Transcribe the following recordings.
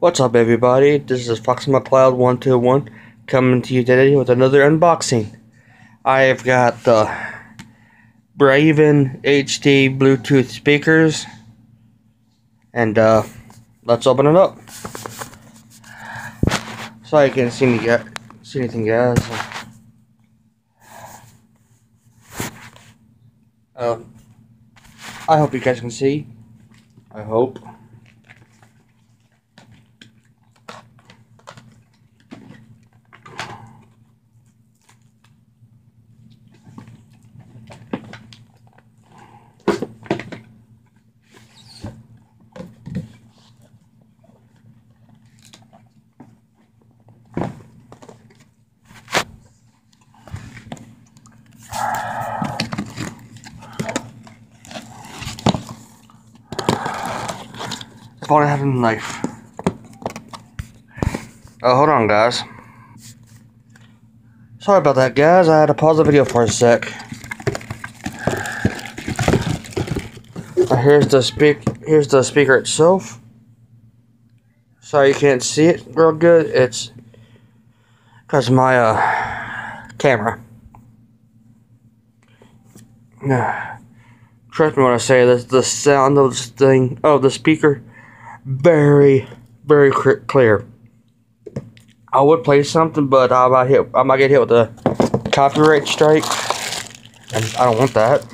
What's up everybody, this is Fox McCloud121 coming to you today with another unboxing. I've got the Braven HD Bluetooth speakers and uh, let's open it up. Sorry I can't see, any, see anything guys. Uh, I hope you guys can see. I hope. Only I had a knife. Oh, hold on, guys. Sorry about that, guys. I had to pause the video for a sec. Here's the speak. Here's the speaker itself. Sorry you can't see it real good. It's because my uh, camera. Trust me when I say this. The sound of this thing, of the speaker, very, very clear. I would play something, but I might hit. I might get hit with a copyright strike, and I don't want that.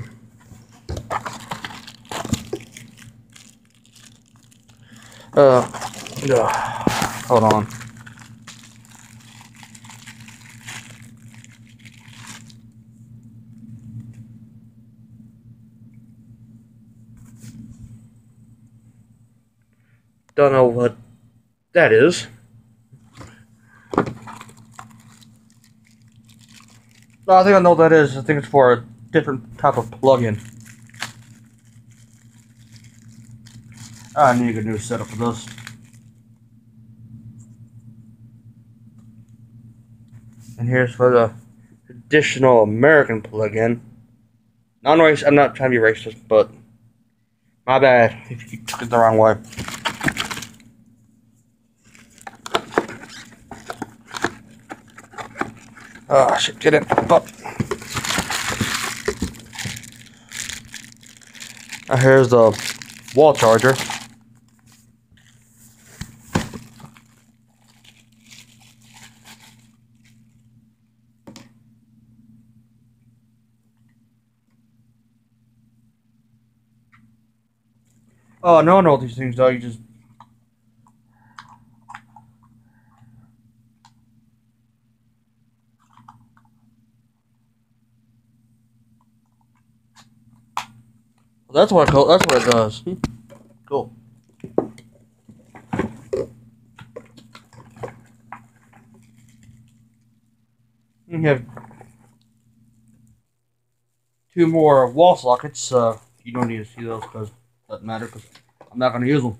Uh, hold on. Don't know what that is. I think I know what that is. I think it's for a different type of plugin. I need a new setup for this. And here's for the traditional American plugin. Non-race. I'm not trying to be racist, but my bad if you took it the wrong way. Oh, shit, get in. Up. Now here's the wall charger. Oh, no, no, these things, though. You just That's what it, that's what it does. Cool. You have two more wall sockets. Uh, you don't need to see those because doesn't matter because I'm not going to use them.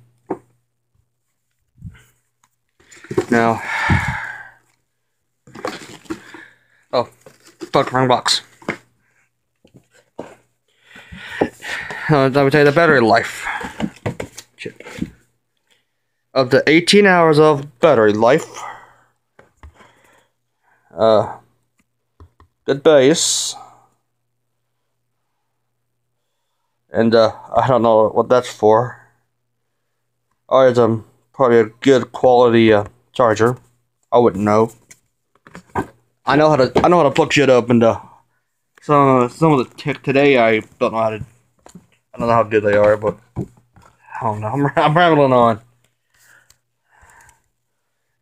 Now, oh, fuck, wrong box. Uh, let me tell you the battery life. Up to 18 hours of battery life. Uh, good bass. And uh, I don't know what that's for. Oh, it's um, probably a good quality uh, charger. I wouldn't know. I know how to I know how to plug shit up and uh, some some of the tech today I don't know how to I don't know how good they are, but I don't know. I'm, I'm rambling on.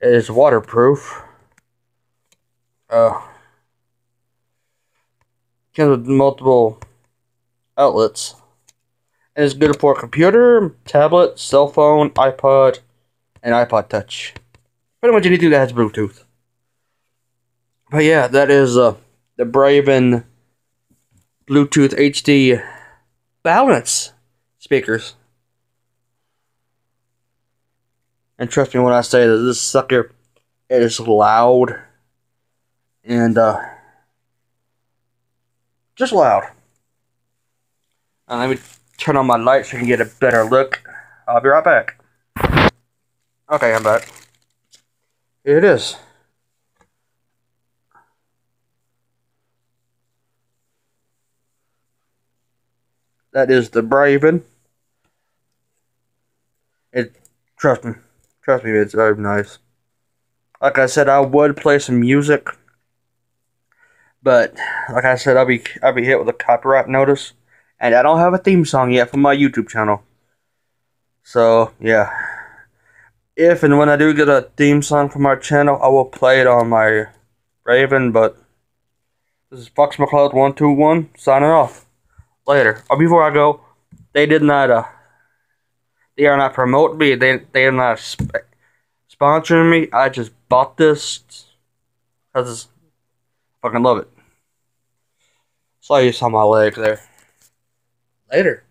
It is waterproof. Uh, comes with multiple outlets. And it's good for computer, tablet, cell phone, iPod, and iPod Touch. Pretty much anything that has Bluetooth. But yeah, that is uh, the Braven Bluetooth HD balance speakers. And trust me when I say that this sucker is loud and uh, just loud. And let me turn on my light so you can get a better look. I'll be right back. Okay, I'm back. Here it is. That is the Braven. It trust me, trust me, it's very nice. Like I said, I would play some music, but like I said, I'll be I'll be hit with a copyright notice, and I don't have a theme song yet for my YouTube channel. So yeah, if and when I do get a theme song for my channel, I will play it on my Raven. But this is Fox McCloud one two one signing off. Later. Or before I go, they did not. Uh, they are not promoting me. They they are not sp- sponsoring me. I just bought this I fucking love it. Saw you saw my leg there. Later.